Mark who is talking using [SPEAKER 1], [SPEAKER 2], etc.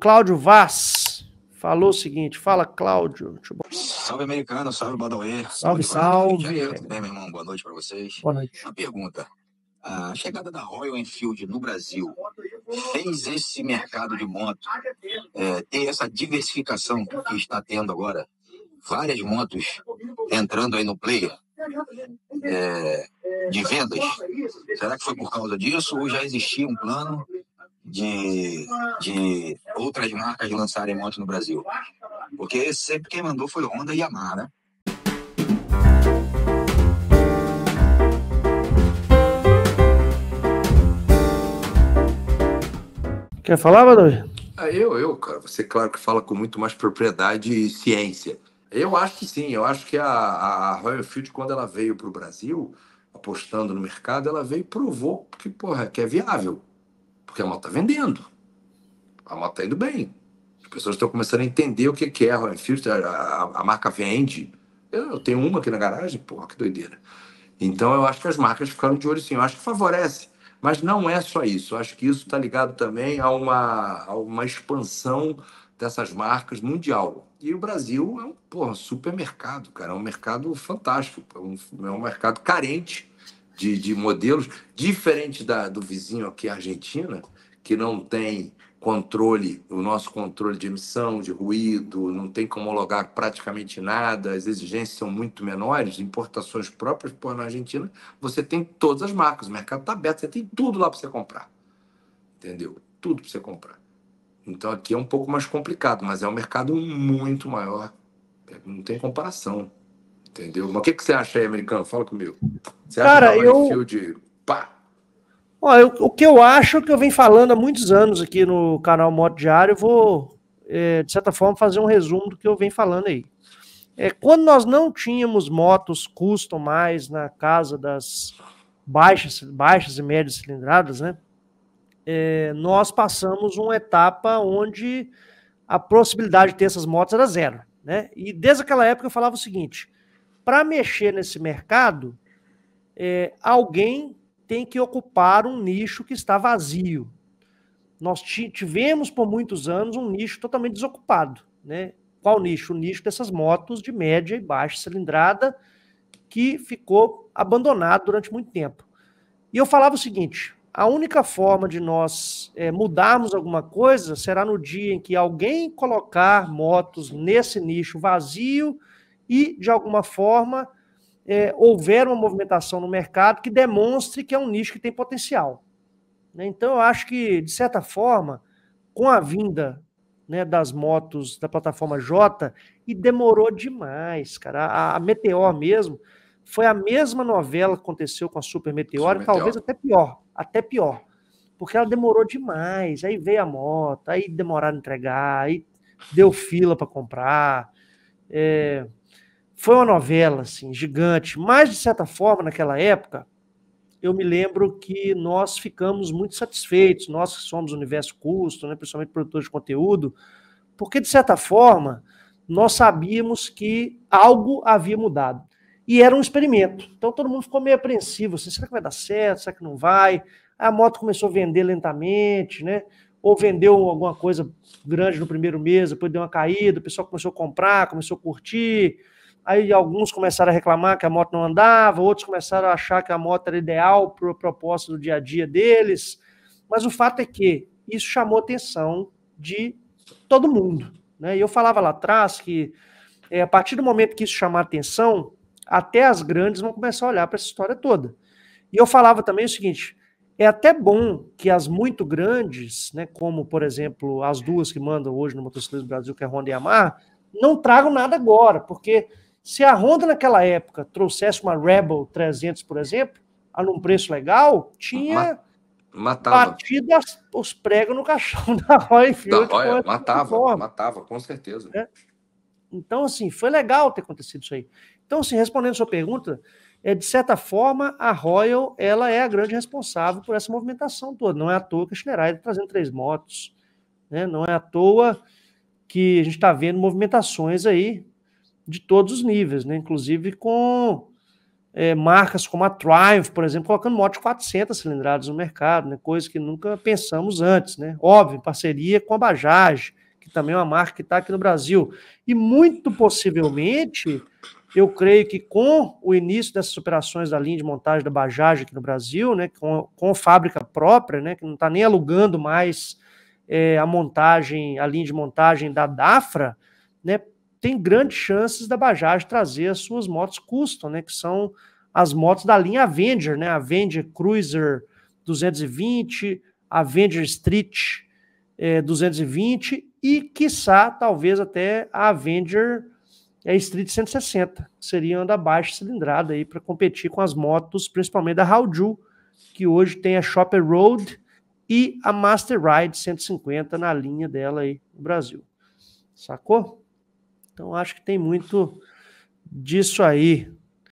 [SPEAKER 1] Cláudio Vaz falou o seguinte: fala, Cláudio.
[SPEAKER 2] Salve, americano, salve, Badauê.
[SPEAKER 1] Salve, salve.
[SPEAKER 2] salve. Tudo bem, meu irmão? Boa noite para vocês.
[SPEAKER 1] Boa noite.
[SPEAKER 2] Uma pergunta. A chegada da Royal Enfield no Brasil fez esse mercado de moto é, ter essa diversificação que está tendo agora? Várias motos entrando aí no player é, de vendas. Será que foi por causa disso ou já existia um plano de, de outras marcas lançarem moto no Brasil? Porque sempre quem mandou foi Honda e Yamaha, né?
[SPEAKER 1] Quer falar, Badawi?
[SPEAKER 3] Ah, eu, eu, cara, você claro que fala com muito mais propriedade e ciência. Eu acho que sim, eu acho que a, a Royal Field, quando ela veio para o Brasil, apostando no mercado, ela veio e provou que, porra, que é viável. Porque a moto está vendendo. A moto está indo bem. As pessoas estão começando a entender o que, é a Royal Field, a, a, a marca vende. Eu, eu, tenho uma aqui na garagem, porra, que doideira. Então eu acho que as marcas ficaram de olho sim, eu acho que favorece. Mas não é só isso. Eu acho que isso está ligado também a uma, a uma expansão dessas marcas mundial. E o Brasil é um porra, supermercado, cara. É um mercado fantástico. É um, é um mercado carente de, de modelos, diferente da, do vizinho aqui, a Argentina, que não tem controle, o nosso controle de emissão, de ruído, não tem como homologar praticamente nada, as exigências são muito menores, importações próprias, pô, na Argentina você tem todas as marcas, o mercado está aberto, você tem tudo lá para você comprar, entendeu? Tudo para você comprar. Então aqui é um pouco mais complicado, mas é um mercado muito maior, não tem comparação, entendeu? Mas o que, que você acha aí, americano? Fala comigo. Você
[SPEAKER 1] Cara, acha que eu... Field, pá, eu, o que eu acho que eu venho falando há muitos anos aqui no canal Moto Diário, eu vou, é, de certa forma, fazer um resumo do que eu venho falando aí. É, quando nós não tínhamos motos custom mais na casa das baixas, baixas e médias cilindradas, né? É, nós passamos uma etapa onde a possibilidade de ter essas motos era zero, né? E desde aquela época eu falava o seguinte: para mexer nesse mercado, é, alguém tem que ocupar um nicho que está vazio. Nós tivemos por muitos anos um nicho totalmente desocupado. Né? Qual nicho? O nicho dessas motos de média e baixa cilindrada que ficou abandonado durante muito tempo. E eu falava o seguinte: a única forma de nós é, mudarmos alguma coisa será no dia em que alguém colocar motos nesse nicho vazio e, de alguma forma, é, houver uma movimentação no mercado que demonstre que é um nicho que tem potencial. Né? Então, eu acho que, de certa forma, com a vinda né, das motos da plataforma J, e demorou demais, cara. A, a Meteor mesmo foi a mesma novela que aconteceu com a Super Meteor, Super talvez Meteor. até pior, até pior. Porque ela demorou demais. Aí veio a moto, aí demoraram a entregar, aí deu fila para comprar. É, foi uma novela assim, gigante, mas de certa forma, naquela época, eu me lembro que nós ficamos muito satisfeitos, nós que somos universo custo, né, principalmente produtores de conteúdo, porque de certa forma nós sabíamos que algo havia mudado. E era um experimento. Então todo mundo ficou meio apreensivo, assim, será que vai dar certo, será que não vai? A moto começou a vender lentamente, né? Ou vendeu alguma coisa grande no primeiro mês, depois deu uma caída, o pessoal começou a comprar, começou a curtir. Aí alguns começaram a reclamar que a moto não andava, outros começaram a achar que a moto era ideal para o propósito do dia a dia deles. Mas o fato é que isso chamou atenção de todo mundo. Né? E eu falava lá atrás que é, a partir do momento que isso chamar atenção, até as grandes vão começar a olhar para essa história toda. E eu falava também o seguinte: é até bom que as muito grandes, né, como por exemplo as duas que mandam hoje no Motociclismo Brasil, que é Honda e Yamaha, não tragam nada agora, porque se a Honda naquela época trouxesse uma Rebel 300, por exemplo, a num preço legal, tinha
[SPEAKER 3] matava.
[SPEAKER 1] batido as, os pregos no caixão da Royal.
[SPEAKER 3] Da Royal, matava, matava, com certeza.
[SPEAKER 1] É. Então, assim, foi legal ter acontecido isso aí. Então, assim, respondendo a sua pergunta, é, de certa forma, a Royal ela é a grande responsável por essa movimentação toda. Não é à toa que a Schneider está trazendo três motos. Né? Não é à toa que a gente está vendo movimentações aí de todos os níveis, né? inclusive com é, marcas como a Triumph, por exemplo, colocando moto de 400 cilindradas no mercado, né, coisa que nunca pensamos antes. Né? Óbvio, em parceria com a Bajaj, que também é uma marca que está aqui no Brasil. E muito possivelmente, eu creio que com o início dessas operações da linha de montagem da Bajaj aqui no Brasil, né, com, com fábrica própria, né, que não está nem alugando mais é, a montagem, a linha de montagem da Dafra, né, tem grandes chances da Bajaj trazer as suas motos custom, né, que são as motos da linha Avenger, né, Avenger Cruiser 220, Avenger Street é, 220 e, quiçá, talvez até a Avenger é, Street 160, que seria uma da baixa cilindrada aí para competir com as motos, principalmente da Hauju, que hoje tem a Shopper Road e a Master Ride 150 na linha dela aí no Brasil. Sacou? Então acho que tem muito disso aí.